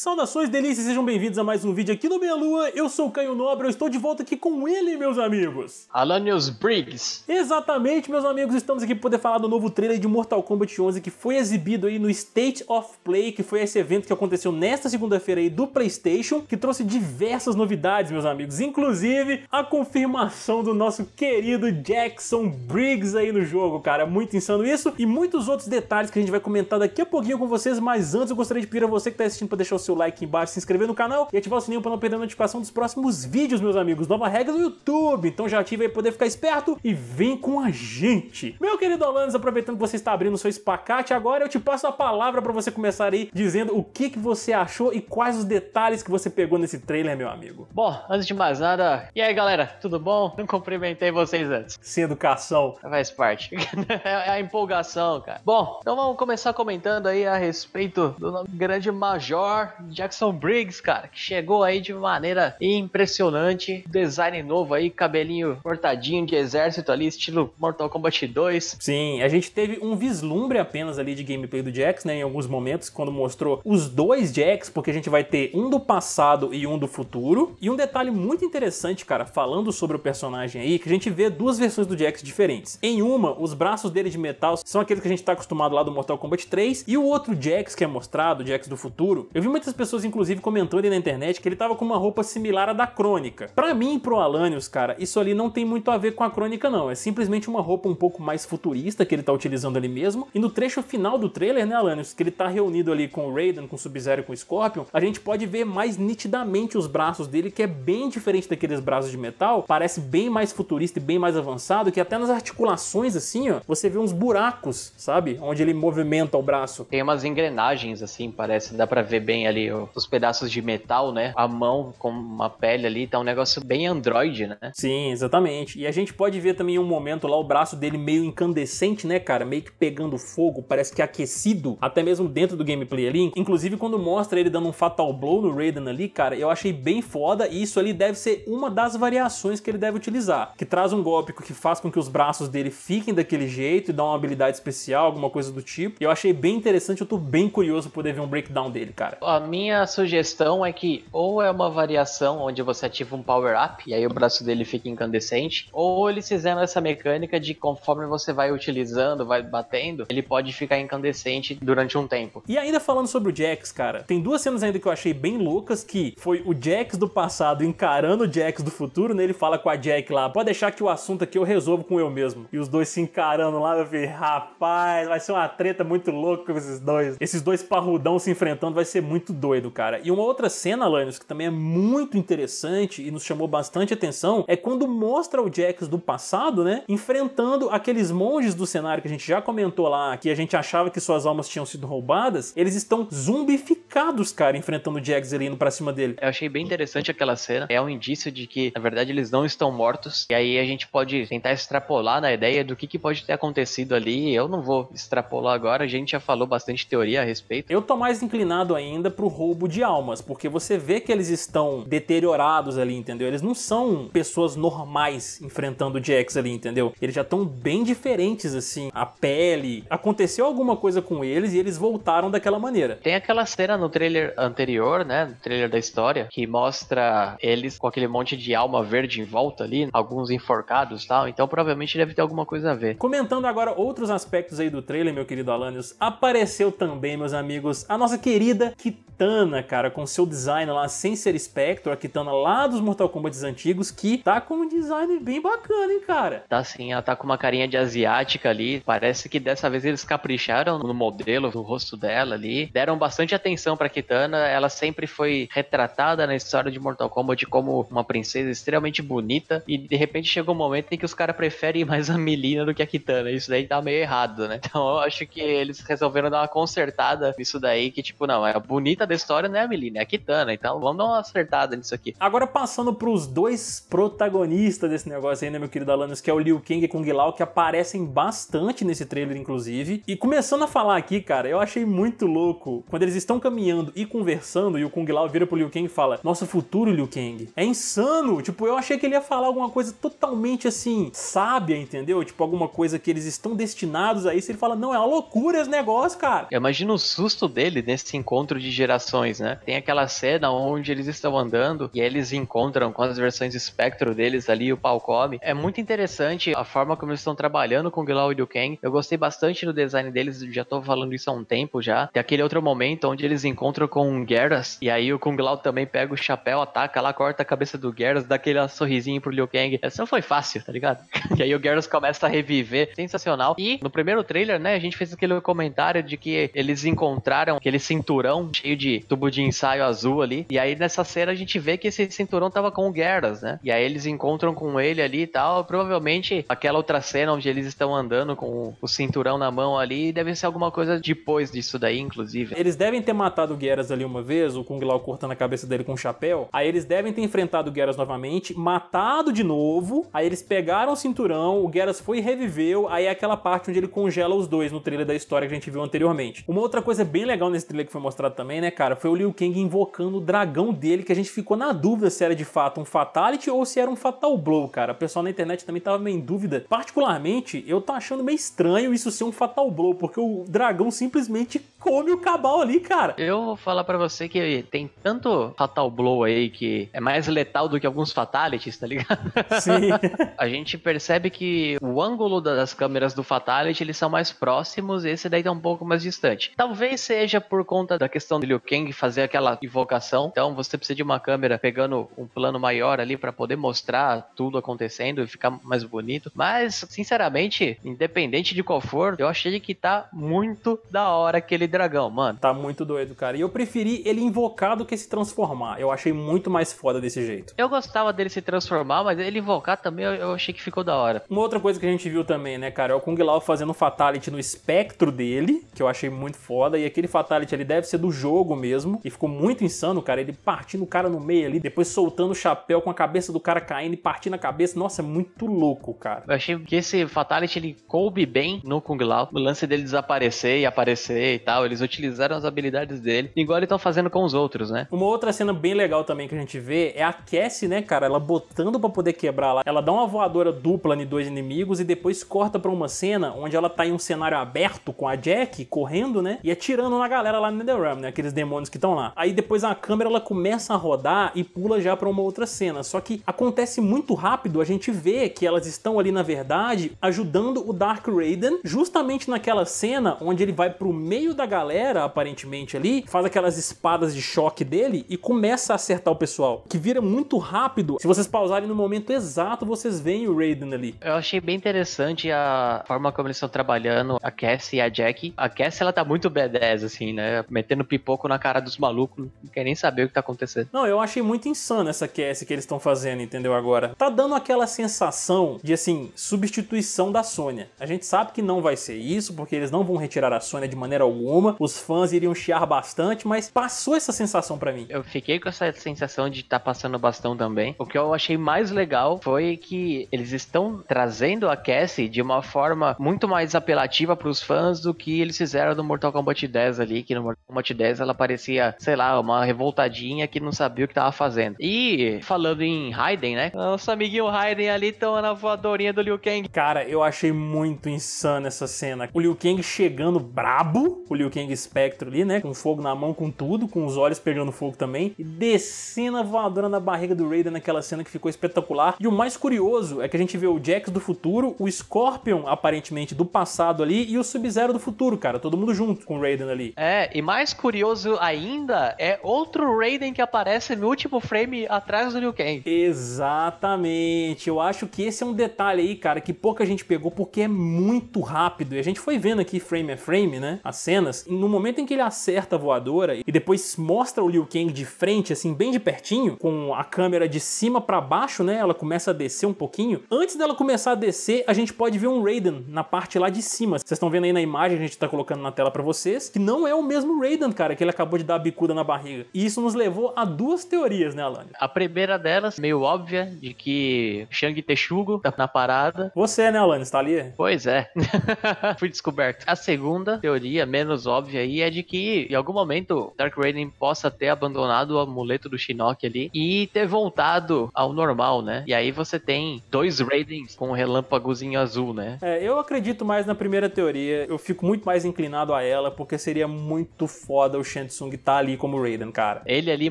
Saudações delícias, sejam bem-vindos a mais um vídeo aqui no Meia Lua. Eu sou o Caio Nobre, eu estou de volta aqui com ele, meus amigos. Alanios Briggs. Exatamente, meus amigos, estamos aqui para poder falar do novo trailer de Mortal Kombat 11 que foi exibido aí no State of Play, que foi esse evento que aconteceu nesta segunda-feira aí do PlayStation, que trouxe diversas novidades, meus amigos, inclusive a confirmação do nosso querido Jackson Briggs aí no jogo, cara, muito insano isso e muitos outros detalhes que a gente vai comentar daqui a pouquinho com vocês, mas antes eu gostaria de pedir a você que está assistindo para deixar o seu like embaixo, se inscrever no canal e ativar o sininho para não perder a notificação dos próximos vídeos, meus amigos. Nova regra do YouTube, então já ativa aí para poder ficar esperto e vem com a gente. Meu querido Alanis, aproveitando que você está abrindo o seu espacate, agora eu te passo a palavra para você começar aí dizendo o que, que você achou e quais os detalhes que você pegou nesse trailer, meu amigo. Bom, antes de mais nada, e aí galera, tudo bom? Não cumprimentei vocês antes. Sem educação. Faz parte. é a empolgação, cara. Bom, então vamos começar comentando aí a respeito do grande Major Jackson Briggs, cara, que chegou aí de maneira impressionante. Design novo aí, cabelinho cortadinho de exército ali, estilo Mortal Kombat 2. Sim, a gente teve um vislumbre apenas ali de gameplay do Jax, né, em alguns momentos, quando mostrou os dois Jax, porque a gente vai ter um do passado e um do futuro. E um detalhe muito interessante, cara, falando sobre o personagem aí, que a gente vê duas versões do Jax diferentes. Em uma, os braços dele de metal são aqueles que a gente tá acostumado lá do Mortal Kombat 3, e o outro Jax que é mostrado, o Jax do futuro, eu vi muitas pessoas inclusive comentando aí na internet que ele tava com uma roupa similar à da Crônica. Pra mim pro Alanios, cara, isso ali não tem muito a ver com a Crônica não, é simplesmente uma roupa um pouco mais futurista que ele tá utilizando ali mesmo. E no trecho final do trailer, né, Alanios, que ele tá reunido ali com o Raiden, com o Sub-Zero e com o Scorpion, a gente pode ver mais nitidamente os braços dele, que é bem diferente daqueles braços de metal, parece bem mais futurista e bem mais avançado, que até nas articulações assim, ó, você vê uns buracos, sabe? Onde ele movimenta o braço. Tem umas engrenagens assim, parece, dá pra ver bem ali os pedaços de metal, né? A mão com uma pele ali, tá um negócio bem android, né? Sim, exatamente. E a gente pode ver também um momento lá o braço dele meio incandescente, né, cara? Meio que pegando fogo, parece que aquecido, até mesmo dentro do gameplay ali. Inclusive quando mostra ele dando um fatal blow no Raiden ali, cara, eu achei bem foda e isso ali deve ser uma das variações que ele deve utilizar, que traz um golpe que faz com que os braços dele fiquem daquele jeito e dá uma habilidade especial, alguma coisa do tipo. E eu achei bem interessante, eu tô bem curioso poder ver um breakdown dele, cara. A minha sugestão é que ou é uma variação onde você ativa um power-up e aí o braço dele fica incandescente, ou eles fizeram essa mecânica de conforme você vai utilizando, vai batendo, ele pode ficar incandescente durante um tempo. E ainda falando sobre o Jax, cara, tem duas cenas ainda que eu achei bem loucas, que foi o Jax do passado encarando o Jax do futuro, né? Ele fala com a Jack lá, pode deixar que o assunto aqui eu resolvo com eu mesmo. E os dois se encarando lá, eu falei, rapaz, vai ser uma treta muito louca com esses dois. Esses dois parrudão se enfrentando vai ser muito doido, cara. E uma outra cena, Lanius, que também é muito interessante e nos chamou bastante atenção, é quando mostra o Jax do passado, né? Enfrentando aqueles monges do cenário que a gente já comentou lá, que a gente achava que suas almas tinham sido roubadas. Eles estão zumbificados, cara, enfrentando o Jax ali indo pra cima dele. Eu achei bem interessante aquela cena. É um indício de que, na verdade, eles não estão mortos. E aí a gente pode tentar extrapolar na ideia do que, que pode ter acontecido ali. Eu não vou extrapolar agora, a gente já falou bastante teoria a respeito. Eu tô mais inclinado ainda pro roubo de almas, porque você vê que eles estão deteriorados ali, entendeu? Eles não são pessoas normais enfrentando o Jax ali, entendeu? Eles já estão bem diferentes, assim. A pele. Aconteceu alguma coisa com eles e eles voltaram daquela maneira. Tem aquela cena no trailer anterior, né? No trailer da história, que mostra eles com aquele monte de alma verde em volta ali, alguns enforcados e tal. Então provavelmente deve ter alguma coisa a ver. Comentando agora outros aspectos aí do trailer, meu querido Alanios, apareceu também, meus amigos, a nossa querida Kitana, cara, com seu design lá sem ser Spectre, a Kitana lá dos Mortal Kombat antigos, que tá com um design bem bacana, hein, cara? Tá sim, ela tá com uma carinha de asiática ali. Parece que dessa vez eles capricharam no modelo, no rosto dela ali. Deram bastante atenção pra Kitana. Ela sempre foi retratada na história de Mortal Kombat como uma princesa extremamente bonita. E de repente chegou um momento em que os caras preferem mais a Melina do que a Kitana. Isso daí tá meio errado, né? Então eu acho que eles resolveram dar uma consertada nisso daí. Que tipo, não, é bonita da história não é a Melina, é a Kitana. Então vamos dar uma acertada nisso aqui. Agora passando pros dois protagonistas desse negócio aí, né, meu querido Alanis, que é o Liu Kang e Kung Lao, que aparecem bastante nesse trailer, inclusive. E começando a falar aqui, cara, eu achei muito louco quando eles estão caminhando e conversando e o Kung Lao vira pro Liu Kang e fala: Nosso futuro, Liu Kang, é insano. Tipo, eu achei que ele ia falar alguma coisa totalmente assim, sábia, entendeu? Tipo, alguma coisa que eles estão destinados a isso. Ele fala: Não, é uma loucura esse negócio, cara. Eu imagino o susto dele nesse encontro de gerações, né? Tem aquela cena onde eles estão andando e eles encontram com as versões espectro deles ali, o Palcom. É muito interessante a forma como eles estão trabalhando com o e Liu Kang. Eu gostei bastante do design deles, já tô falando isso há um tempo já. Tem aquele outro momento onde eles encontram com o Geras e aí o Kung Lao também pega o chapéu, ataca lá, corta a cabeça do Geras, dá aquele sorrisinho pro Liu Kang. Essa foi fácil, tá ligado? e aí o Geras começa a reviver, sensacional. E no primeiro trailer, né, a gente fez aquele comentário de que eles encontraram aquele cinturão cheio de tubo de ensaio azul ali. E aí nessa cena a gente vê que esse cinturão tava com o Geras, né? E aí eles encontram com ele ali e tal. Provavelmente aquela outra cena onde eles estão andando com o cinturão na mão ali deve ser alguma coisa depois disso daí, inclusive. Eles devem ter matado o Geras ali uma vez, o Kung Lao cortando a cabeça dele com um chapéu. Aí eles devem ter enfrentado o Geras novamente, matado de novo. Aí eles pegaram o cinturão, o Geras foi e reviveu. Aí é aquela parte onde ele congela os dois no trailer da história que a gente viu anteriormente. Uma outra coisa bem legal nesse trailer que foi mostrado também, né, cara, foi o Liu Kang invocando o dragão dele, que a gente ficou na dúvida se era de fato um Fatality ou se era um Fatal Blow, cara. O pessoal na internet também tava meio em dúvida. Particularmente, eu tô achando meio estranho isso ser um Fatal Blow, porque o dragão simplesmente come o cabal ali, cara. Eu vou falar para você que tem tanto Fatal Blow aí que é mais letal do que alguns Fatalities, tá ligado? Sim. a gente percebe que o ângulo das câmeras do Fatality eles são mais próximos, esse daí tá um pouco mais distante. Talvez seja por conta da questão do Liu Kang fazer aquela invocação, então você precisa de uma câmera pegando um plano maior ali para poder mostrar tudo acontecendo e ficar mais bonito. Mas, sinceramente, independente de qual for, eu achei que tá muito da hora aquele dragão, mano. Tá muito doido, cara. E eu preferi ele invocar do que se transformar. Eu achei muito mais foda desse jeito. Eu gostava dele se transformar, mas ele invocar também eu achei que ficou da hora. Uma outra coisa que a gente viu também, né, cara, é o Kung Lao fazendo fatality no espectro dele, que eu achei muito foda. E aquele fatality ali deve ser do jogo mesmo. E ficou muito insano, cara. Ele partindo o cara no meio ali, depois soltando o chapéu com a cabeça do cara caindo e partindo a cabeça. Nossa, é muito louco, cara. Eu achei que esse fatality ele coube bem no Kung Lao. O lance dele desaparecer e aparecer e tal. Eles utilizaram as habilidades dele, igual eles estão fazendo com os outros, né? Uma outra cena bem legal também que a gente vê é a Cassie, né, cara? Ela botando para poder quebrar lá. Ela dá uma voadora dupla em dois inimigos e depois corta para uma cena onde ela tá em um cenário aberto com a Jack correndo, né? E atirando na galera lá no Netherrealm, né? Aqueles demônios que estão lá. Aí depois a câmera ela começa a rodar e pula já para uma outra cena. Só que acontece muito rápido, a gente vê que elas estão ali na verdade ajudando o Dark Raiden justamente naquela cena onde ele vai pro meio da galera, aparentemente ali, faz aquelas espadas de choque dele e começa a acertar o pessoal, que vira muito rápido. Se vocês pausarem no momento exato, vocês veem o Raiden ali. Eu achei bem interessante a forma como eles estão trabalhando a Cassie e a Jack. A Cassie ela tá muito badass assim, né? Metendo pipoco na cara dos malucos, não quer nem saber o que tá acontecendo. Não, eu achei muito insano essa Cassie que eles estão fazendo, entendeu agora? Tá dando aquela sensação de assim, substituição da Sônia. A gente sabe que não vai ser isso, porque eles não vão retirar a Sônia de maneira alguma. Os fãs iriam chiar bastante, mas passou essa sensação para mim. Eu fiquei com essa sensação de estar tá passando bastão também. O que eu achei mais legal foi que eles estão trazendo a Cassie de uma forma muito mais apelativa para os fãs do que eles fizeram no Mortal Kombat 10 ali, que no Mortal Kombat 10 ela parecia, sei lá, uma revoltadinha que não sabia o que tava fazendo. E falando em Raiden, né? Nosso amiguinho Raiden ali tão na voadorinha do Liu Kang. Cara, eu achei muito insano essa cena. O Liu Kang chegando brabo, o Liu Kang Spectro ali, né? Com fogo na mão, com tudo, com os olhos pegando fogo também. E descendo a voadora na barriga do Raiden naquela cena que ficou espetacular. E o mais curioso é que a gente vê o Jax do futuro, o Scorpion, aparentemente, do passado ali, e o Sub-Zero do futuro, cara. Todo mundo junto com o Raiden ali. É, e mais curioso ainda é outro Raiden que aparece no último frame atrás do Liu Kang. Exatamente. Eu acho que esse é um detalhe aí, cara, que pouca gente pegou porque é muito rápido. E a gente foi vendo aqui frame a frame, né? As cenas. No momento em que ele acerta a voadora e depois mostra o Liu Kang de frente, assim, bem de pertinho, com a câmera de cima para baixo, né? Ela começa a descer um pouquinho. Antes dela começar a descer, a gente pode ver um Raiden na parte lá de cima. Vocês estão vendo aí na imagem que a gente tá colocando na tela para vocês, que não é o mesmo Raiden, cara, que ele acabou de dar a bicuda na barriga. E isso nos levou a duas teorias, né, Alane? A primeira delas, meio óbvia, de que Shang Texugo tá na parada. Você, né, Alane? Está ali? Pois é. Fui descoberto. A segunda teoria, menos óbvia aí, é de que em algum momento Dark Raiden possa ter abandonado o amuleto do Shinnok ali e ter voltado ao normal, né? E aí você tem dois Raidens com um relâmpagozinho azul, né? É, eu acredito mais na primeira teoria. Eu fico muito mais inclinado a ela, porque seria muito foda o Shen Tsung tá ali como Raiden, cara. Ele ali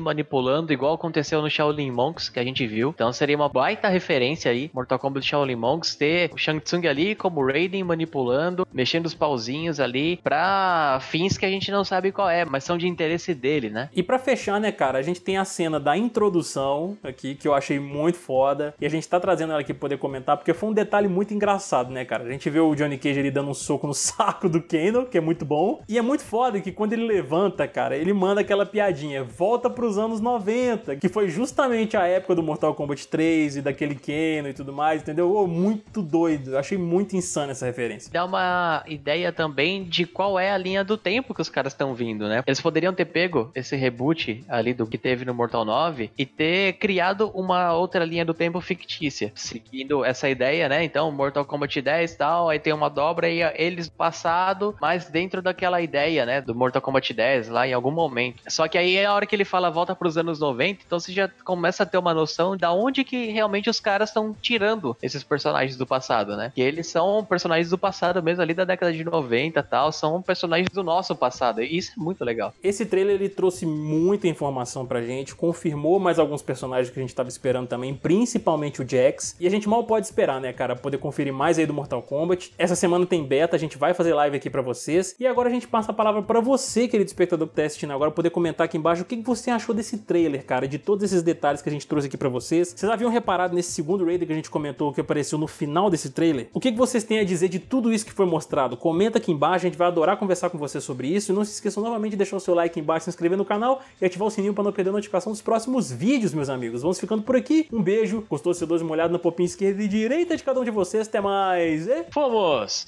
manipulando, igual aconteceu no Shaolin Monks, que a gente viu. Então seria uma baita referência aí, Mortal Kombat Shaolin Monks, ter o Shang Tsung ali como Raiden manipulando, mexendo os pauzinhos ali, pra fins que a gente não sabe qual é, mas são de interesse dele, né? E para fechar, né, cara, a gente tem a cena da introdução aqui, que eu achei muito foda, e a gente tá trazendo ela aqui pra poder comentar, porque foi um detalhe muito engraçado, né, cara? A gente vê o Johnny Cage ali dando um soco no saco do Kano, que é muito bom, e é muito foda que quando ele levanta, cara, ele manda aquela piadinha, volta pros anos 90, que foi justamente a época do Mortal Kombat 3 e daquele Kano e tudo mais, entendeu? Oh, muito doido, achei muito insano essa referência. Dá uma ideia também de qual é a linha do tempo que os caras estão vindo, né? Eles poderiam ter pego esse reboot ali do que teve no Mortal 9 e ter criado uma outra linha do tempo fictícia, seguindo essa ideia, né? Então, Mortal Kombat 10 e tal, aí tem uma dobra e eles passado, mas dentro daquela ideia, né, do Mortal Kombat 10 lá em algum momento. Só que aí é a hora que ele fala volta para os anos 90, então você já começa a ter uma noção da onde que realmente os caras estão tirando esses personagens do passado, né? Que eles são personagens do passado mesmo ali da década de 90 tal, são personagens do nosso passado. E isso é muito legal. Esse trailer ele trouxe muita informação pra gente, confirmou mais alguns personagens que a gente tava esperando também, principalmente o Jax. E a gente mal pode esperar, né, cara, poder conferir mais aí do Mortal Kombat. Essa semana tem beta, a gente vai fazer live aqui para vocês. E agora a gente passa a palavra para você, querido espectador que tá assistindo agora, poder comentar aqui embaixo o que você achou desse trailer, cara, de todos esses detalhes que a gente trouxe aqui para vocês. Vocês haviam reparado nesse segundo raider que a gente comentou que apareceu no final desse trailer? O que vocês têm a dizer de tudo isso que foi mostrado? Comenta aqui embaixo, a gente vai adorar conversar com você sobre isso. E não se esqueçam novamente de deixar o seu like embaixo, se inscrever no canal e ativar o sininho para não perder a notificação dos próximos vídeos, meus amigos. Vamos ficando por aqui. Um beijo, gostou ser dois molhado na popinha esquerda e direita de cada um de vocês. Até mais. E... Fomos!